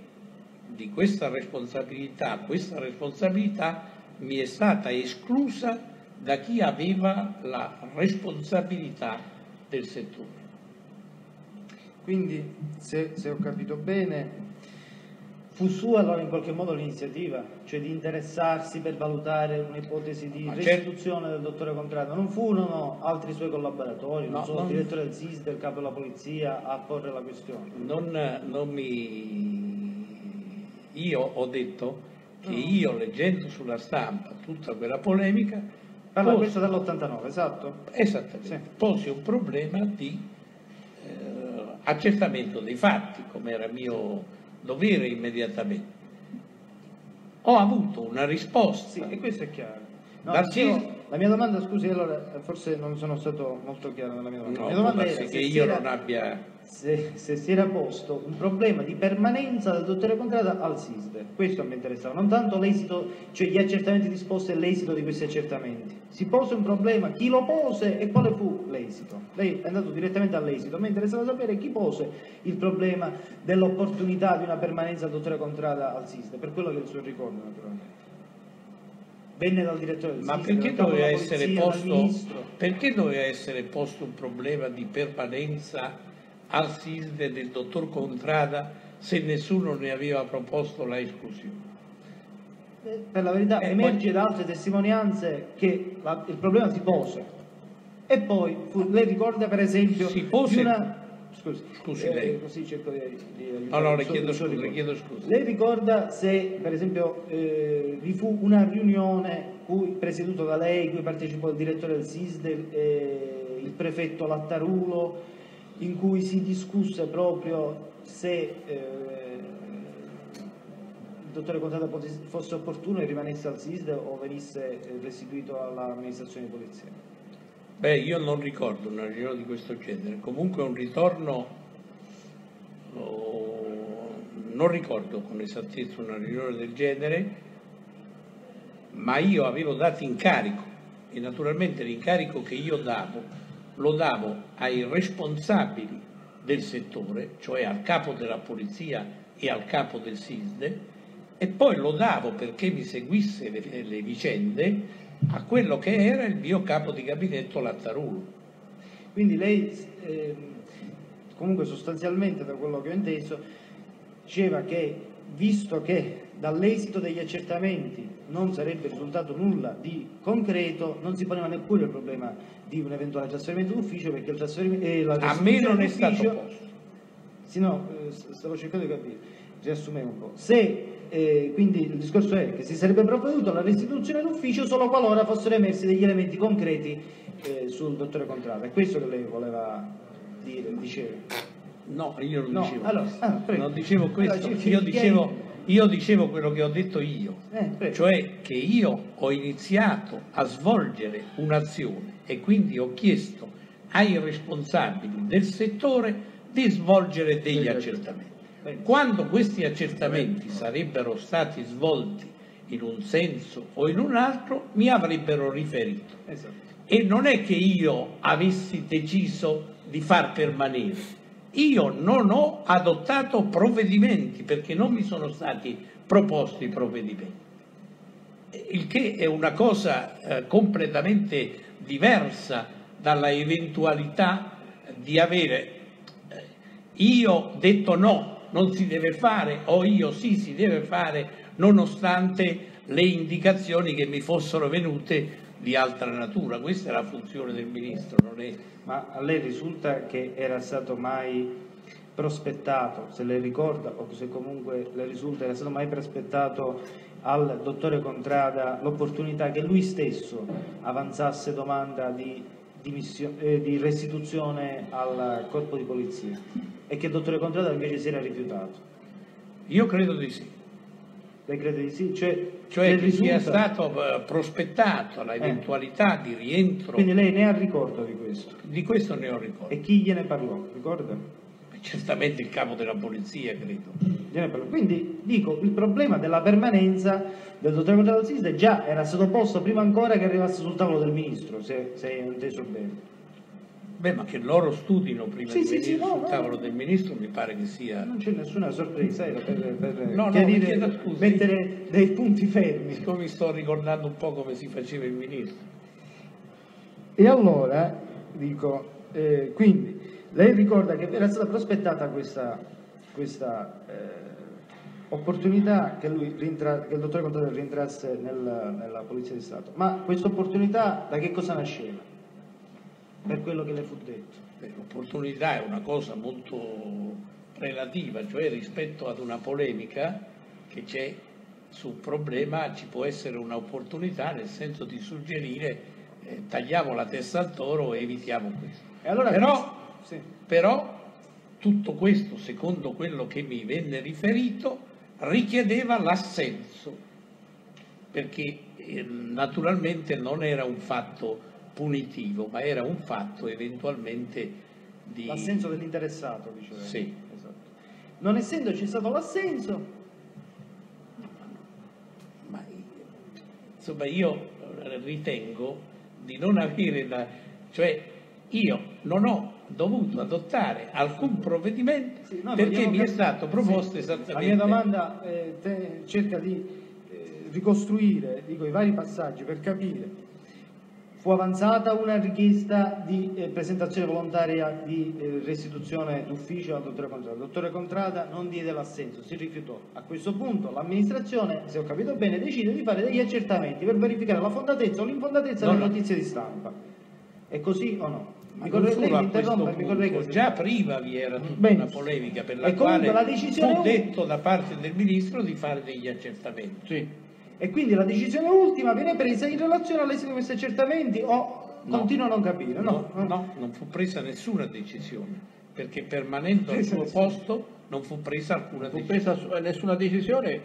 di questa responsabilità, questa responsabilità mi è stata esclusa da chi aveva la responsabilità del settore. Quindi, se, se ho capito bene, fu sua allora in qualche modo l'iniziativa, cioè di interessarsi per valutare un'ipotesi di Ma restituzione certo. del dottore Contrada. Non furono altri suoi collaboratori, non No, solo non- il direttore del SIS, del capo della polizia a porre la questione. Non, non mi... Io ho detto che Mm. io leggendo sulla stampa tutta quella polemica Parla posi- questo dell'89, esatto? esattamente, Sì. posi un problema di accertamento dei fatti, come era mio dovere immediatamente. Ho avuto una risposta Sì, e questo è chiaro. No, Dal dicevo, la mia domanda, scusi, allora forse non sono stato molto chiaro nella mia domanda. No, la mia domanda era se che si io era- non abbia se, se si era posto un problema di permanenza del dottore Contrada al SISDE. Questo mi interessava, non tanto l'esito, cioè gli accertamenti disposti e l'esito di questi accertamenti. Si pose un problema, chi lo pose e quale fu l'esito? Lei è andato direttamente all'esito, me interessava sapere chi pose il problema dell'opportunità di una permanenza del dottore Contrada al SISDE, per quello che è il suo ricordo naturalmente. Venne dal direttore del Ma perché doveva essere posto perché doveva essere posto un problema di permanenza al SISDE del dottor Contrada se nessuno ne aveva proposto la esclusione? Eh, Per la verità Eh, emerge poi- da altre testimonianze che la- il problema si pose. E poi fu- lei ricorda per esempio Si pose- una... Scusi, Scusi, eh, lei. così cerco di, di aiutare No, le chiedo scusa, le chiedo scusa. Lei ricorda se per esempio eh, vi fu una riunione cui, presieduta da lei, cui partecipò il direttore del SISDE, eh, il prefetto Lattarulo, in cui si discusse proprio se eh, il dottore Contrada fosse opportuno che rimanesse al SISDE o venisse eh, restituito all'amministrazione di polizia. Beh, io non ricordo una riunione di questo genere, comunque un ritorno, oh, non ricordo con esattezza una riunione del genere, ma io avevo dato incarico e naturalmente l'incarico che io davo lo davo ai responsabili del settore, cioè al capo della polizia e al capo del SISDE, e poi lo davo perché mi seguisse le, le vicende a quello che era il mio capo di gabinetto Lattarulo. Quindi lei, ehm, comunque sostanzialmente da quello che ho inteso, diceva che visto che dall'esito degli accertamenti non sarebbe risultato nulla di concreto, non si poneva neppure il problema di un eventuale trasferimento d'ufficio perché il trasferimento... eh, A me non è stato posto. Sì, no, eh, stavo cercando di capire, riassumevo un po'. Se eh, quindi il discorso è che si sarebbe provveduto alla restituzione d'ufficio solo qualora fossero emersi degli elementi concreti eh, sul dottore Contrada. È questo che lei voleva dire, diceva. No, io non No, dicevo allora, ah, non dicevo questo, Allora, io dicevo, io dicevo quello che ho detto io, Eh, cioè che io ho iniziato a svolgere un'azione e quindi ho chiesto ai responsabili del settore di svolgere degli Degli accertamenti. Quando questi accertamenti sarebbero stati svolti in un senso o in un altro, mi avrebbero riferito. Esatto. E non è che io avessi deciso di far permanere. Io non ho adottato provvedimenti perché non mi sono stati proposti provvedimenti. Il che è una cosa eh, completamente diversa dalla eventualità di avere eh, io detto no, non si deve fare o io sì si deve fare nonostante le indicazioni che mi fossero venute di altra natura. Questa è la funzione del ministro, è Ma a lei risulta che era stato mai prospettato, se lei ricorda o se comunque le risulta, era stato mai prospettato al dottore Contrada l'opportunità che lui stesso avanzasse domanda di, dimissio- eh, di restituzione al corpo di polizia e che il dottore Contrada invece si era rifiutato. Io credo di sì. Lei crede di sì? Cioè, Cioè che sia risulta- stato eh, prospettato l'eventualità di rientro, Quindi lei ne ha ricordo di questo. di questo ne ho ricordo. E chi gliene parlò? Ricorda? Certamente il capo della polizia, credo. Quindi dico, il problema della permanenza del dottor Contrado Sista già era stato posto prima ancora che arrivasse sul tavolo del ministro, se, se ho inteso bene. Beh, ma che loro studino prima Sì, di sì, venire sì, no, sul no. tavolo del ministro mi pare che sia... Non c'è nessuna sorpresa era per, per No, no, chiarire- chiedo scusi. mettere dei punti fermi. Siccome mi sto ricordando un po' come si faceva il ministro. E allora, dico, eh, quindi, lei ricorda che era stata prospettata questa, questa, eh, opportunità che, lui rientra- che il dottore Contrada rientrasse nel- nella Polizia di Stato, ma questa opportunità da che cosa nasceva? Per quello che le fu detto. L'opportunità è una cosa molto relativa, cioè rispetto ad una polemica che c'è sul problema ci può essere un'opportunità nel senso di suggerire eh, tagliamo la testa al toro e evitiamo questo. E allora, Però, sì. però tutto questo, secondo quello che mi venne riferito, richiedeva l'assenso, perché eh, naturalmente non era un fatto punitivo, ma era un fatto eventualmente di... L'assenso dell'interessato, diceva. Sì. Esatto. Non essendoci stato l'assenso, Ma insomma io ritengo di non avere la... cioè io non ho dovuto adottare alcun provvedimento Sì, noi perché mi è stato proposto sì. esattamente... La mia domanda eh, cerca di eh, ricostruire dico, i vari passaggi per capire. Fu avanzata una richiesta di eh, presentazione volontaria di eh, restituzione d'ufficio al dottore Contrada. Il dottore Contrada non diede l'assenso, si rifiutò. A questo punto l'amministrazione, se ho capito bene, decide di fare degli accertamenti per verificare la fondatezza o l'infondatezza delle no. notizie di stampa. È così o no? Ma Mi non corre- solo lei a mi interrompe, questo mi corregga punto, se- già prima vi era tutta Bene. una polemica per la E quale la decisione fu detto da parte del ministro di fare degli accertamenti. Sì. E quindi la decisione ultima viene presa in relazione all'esito di questi accertamenti o No. continuo a non capire? No, No, no, non fu presa nessuna decisione, perché permanendo al suo posto non fu presa alcuna Non fu decisione. presa su- nessuna decisione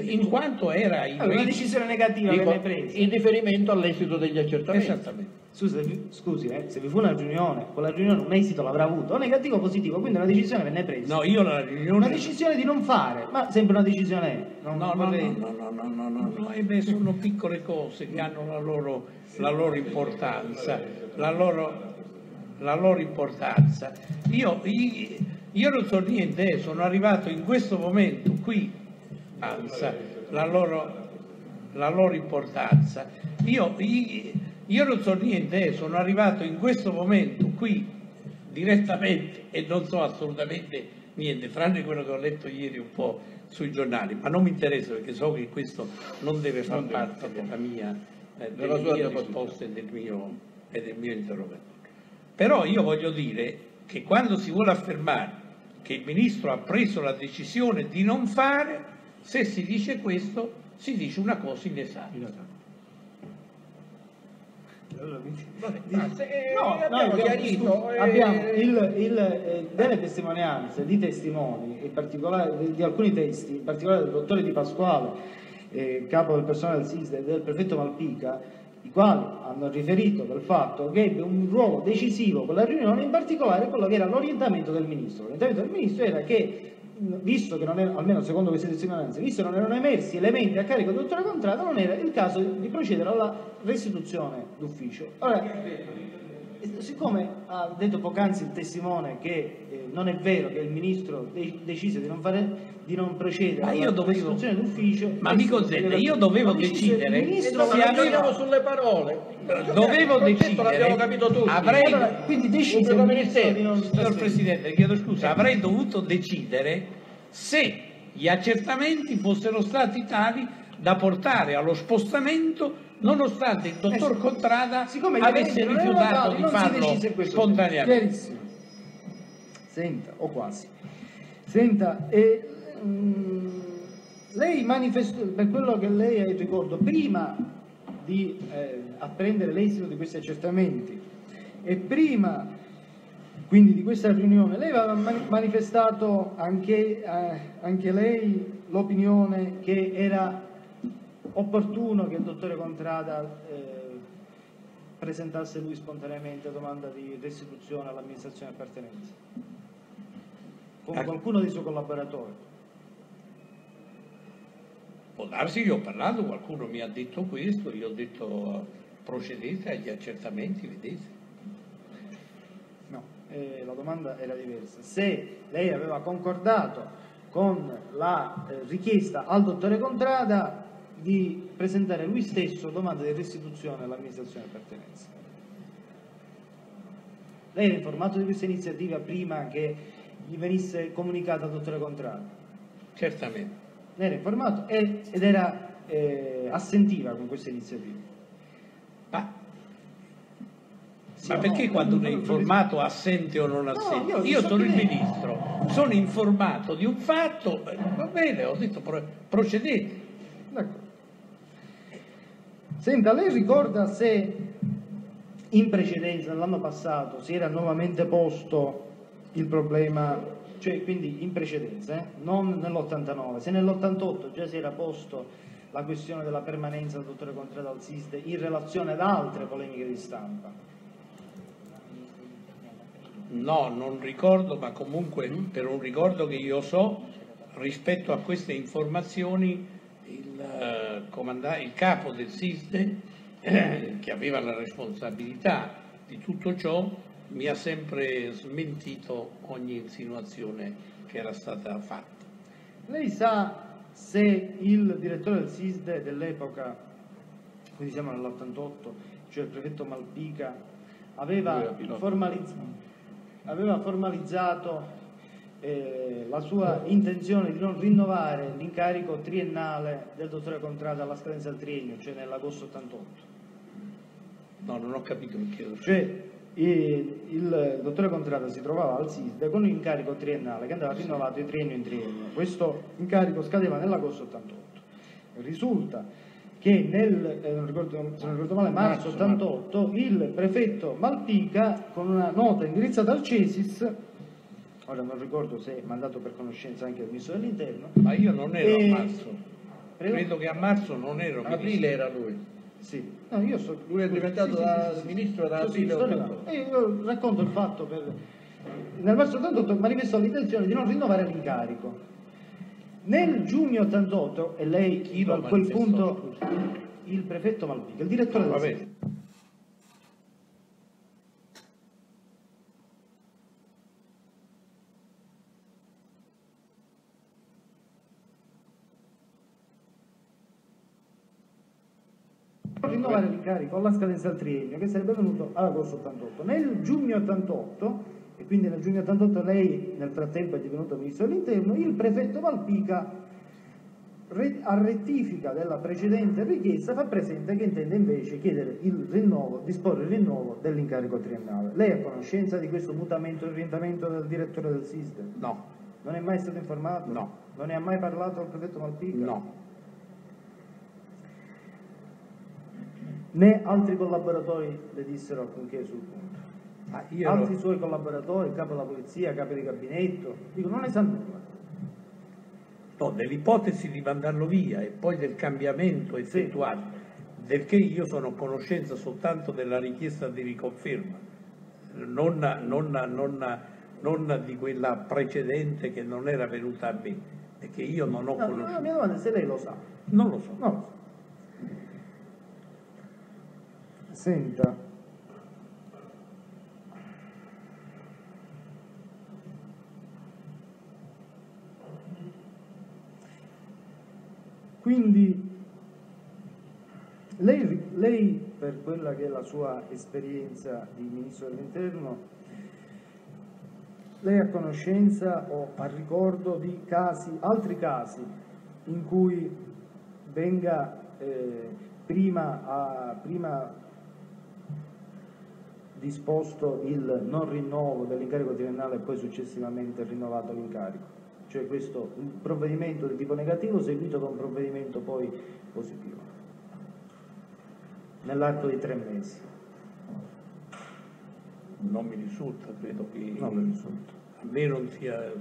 In quanto era in Allora, una decisione negativa dico, viene presa. in riferimento all'esito degli accertamenti. Esattamente. Vi- scusi, eh, se vi fu una riunione, quella riunione un esito l'avrà avuto, o negativo o positivo, quindi una decisione venne presa. No, io la riunione... Una decisione di non fare, ma sempre una decisione No, no, no, no, no, no, eh beh, sono piccole cose che hanno la loro, la loro importanza, la loro, la loro importanza. Io, io, io non so niente, eh, sono arrivato in questo momento qui, anza, la loro, la loro importanza. Io, io, io non so niente, eh, sono arrivato in questo momento qui direttamente e non so assolutamente niente, tranne quello che ho letto ieri un po' sui giornali, ma non mi interessa perché so che questo non deve far Non deve, parte della mia, eh, Della mie deposizione. risposte e del mio, e del mio interrogatorio. Però io voglio dire che quando si vuole affermare che il ministro ha preso la decisione di non fare, se si dice questo si dice una cosa inesatta. Se- eh, No, abbiamo chiarito, eh, abbiamo il- il, eh, delle testimonianze di testimoni, in particolare di, alcuni testi, in particolare del dottore Di Pasquale, eh, capo del personale del SISDE e del prefetto Malpica, i quali hanno riferito del fatto che ebbe un ruolo decisivo con la riunione, in particolare quello che era l'orientamento del ministro. L'orientamento del ministro era che, visto che non era, almeno secondo queste testimonianze, visto che non erano emersi elementi a carico del dottore Contrada, non era il caso di procedere alla restituzione d'ufficio. Ora, eh, siccome ha detto poc'anzi il testimone che eh, non è vero che il ministro de- decise di non, fare, di non procedere Ma io alla dovevo- d'ufficio, Ma amico Zella, io dovevo decidere ministro se ragioniamo sulle parole. Dovevo concetto decidere, capito tutti. avrei- Allora, quindi decise il ministro di non Signor Presidente, chiedo scusa, avrei dovuto decidere se gli accertamenti fossero stati tali da portare allo spostamento nonostante il dottor Eh, Contrada avesse rifiutato di farlo spontaneamente. Senta, o quasi. Senta, e, mm, lei manifestò, per quello che lei ha ricordo, prima di eh, apprendere l'esito di questi accertamenti e prima quindi di questa riunione, lei aveva mani- manifestato anche, eh, anche lei l'opinione che era opportuno che il dottore Contrada eh, presentasse lui spontaneamente domanda di restituzione all'amministrazione di appartenenza con Ah. qualcuno dei suoi collaboratori. Può darsi che ho parlato, qualcuno mi ha detto questo, io ho detto procedete agli accertamenti, vedete. No, eh, la domanda era diversa. Se lei aveva concordato con la eh, richiesta al dottore Contrada di presentare lui stesso domanda di restituzione all'amministrazione di appartenenza. Lei era informato di questa iniziativa prima che gli venisse comunicata al dottore Contrada? Certamente. Ne era informato ed era eh, assentiva con questa iniziativa. Ma, Sì ma perché no? quando uno è informato assente o non assente? io io so sono il lei- ministro, sono informato di un fatto, eh, va bene, ho detto pro- procedete. D'accordo. Senta, lei ricorda se in precedenza, l'anno passato, si era nuovamente posto il problema, cioè quindi in precedenza, eh, non nell'89, se nell'88 già si era posto la questione della permanenza del dottore Contrada al SISDE in relazione ad altre polemiche di stampa? No, non ricordo, ma comunque per un ricordo che io so, rispetto a queste informazioni, il, eh, il capo del SISDE, eh, che aveva la responsabilità di tutto ciò, mi ha sempre smentito ogni insinuazione che era stata fatta. Lei sa se il direttore del SISDE dell'epoca, quindi siamo nell'88, cioè il prefetto Malpica, aveva, formalizz- aveva formalizzato eh, la sua intenzione di non rinnovare l'incarico triennale del dottore Contrada alla scadenza del triennio, cioè nell'agosto 88. No, non ho capito, mi chiedo. Cioè il, il dottore Contrada si trovava al SISDE con un incarico triennale che andava rinnovato di triennio in triennio. Questo incarico scadeva nell'agosto 88. Risulta che nel, eh, non ricordo, se non ricordo male, marzo 88, il prefetto Malpica, con una nota indirizzata al CESIS, ora non ricordo se mandato per conoscenza anche del ministro dell'interno, Ma io non ero E- a marzo. Prego? Credo che a marzo non ero Aprile ministro. era lui. Sì, no, io so, Lui è diventato da- ministro da Sì, sì, aprile sto 88. arrivando. E io racconto il fatto per... Nel marzo 88 manifestò l'intenzione di non rinnovare l'incarico. Nel giugno 88, e lei Chi a quel punto il prefetto Malpica, il direttore del rinnovare l'incarico alla scadenza del triennio che sarebbe venuto all'agosto 88. Nel giugno 88, e quindi nel giugno 88 lei nel frattempo è divenuto ministro dell'interno, il prefetto Malpica re- a rettifica della precedente richiesta fa presente che intende invece chiedere il rinnovo, disporre il rinnovo dell'incarico triennale. Lei è a conoscenza di questo mutamento di orientamento del direttore del SISDE? No, Non è mai stato informato? No. Non ne ha mai parlato al prefetto Malpica? no, Né altri collaboratori le dissero alcunché sul punto? Ma io ero- Altri suoi collaboratori, capo della polizia, capo di gabinetto? Dico, non ne sa nulla. No, dell'ipotesi di mandarlo via e poi del cambiamento effettuato, del che io sono a conoscenza soltanto della richiesta di riconferma, non, non- non- non di quella precedente che non era venuta a me e che io non ho No, no, la conosciuto. mia domanda è se lei lo sa. Non lo so. Non lo so. Senta. Quindi lei, lei, per quella che è la sua esperienza di Ministro dell'Interno, lei è a conoscenza o a ricordo di casi, altri casi in cui venga eh, prima, a- prima disposto il non rinnovo dell'incarico triennale e poi successivamente rinnovato l'incarico? Cioè questo un provvedimento di tipo negativo seguito da un provvedimento poi positivo nell'arco di tre mesi. Non mi risulta, credo che Non mi risulta. a me non sia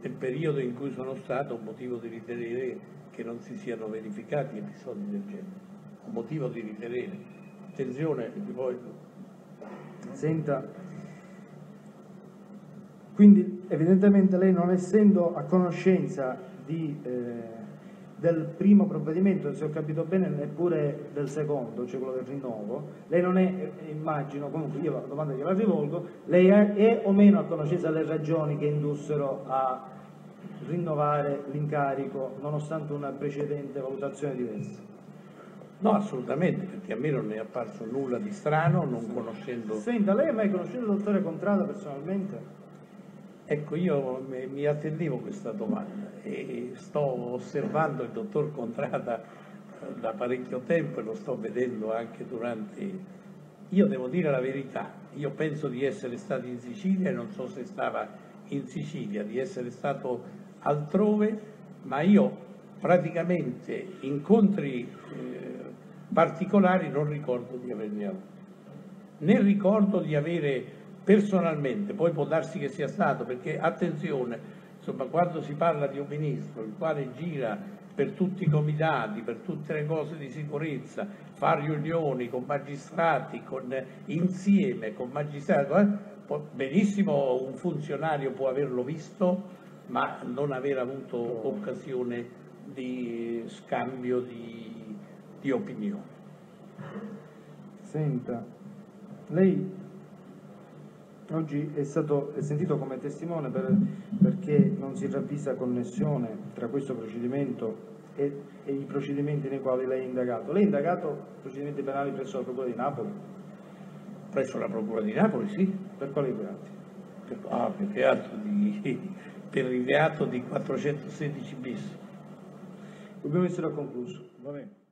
nel periodo in cui sono stato un motivo di ritenere che non si siano verificati episodi del genere. Un motivo di ritenere. Attenzione, poi Senta, quindi evidentemente lei non essendo a conoscenza di, eh, del primo provvedimento, se ho capito bene, neppure del secondo, cioè quello del rinnovo, lei non è, eh, immagino, comunque io la domanda che la rivolgo, lei è, è o meno a conoscenza delle ragioni che indussero a rinnovare l'incarico nonostante una precedente valutazione diversa? No, assolutamente, perché a me non è apparso nulla di strano, non conoscendo Senta, lei ha mai conosciuto il dottore Contrada personalmente? Ecco, io mi, attendevo questa domanda e sto osservando il dottor Contrada eh, da parecchio tempo e lo sto vedendo anche durante... Io devo dire la verità, io penso di essere stato in Sicilia e non so se stava in Sicilia, di essere stato altrove, ma io praticamente incontri eh, particolari non ricordo di averne avuto né ricordo di avere personalmente, poi può darsi che sia stato, perché attenzione, insomma, quando si parla di un ministro il quale gira per tutti i comitati, per tutte le cose di sicurezza, fa riunioni con magistrati, con, insieme con magistrati, eh, benissimo un funzionario può averlo visto, ma non aver avuto occasione di scambio di, di opinioni. Senta, lei oggi è stato è sentito come testimone per- perché non si ravvisa connessione tra questo procedimento e, e i procedimenti nei quali lei è indagato. Lei è indagato procedimenti penali presso la Procura di Napoli? Presso la Procura di Napoli, sì, Per quali reati? per, ah, per il reato di, per il reato di 416 bis. Dobbiamo essere a concluso. Va bene.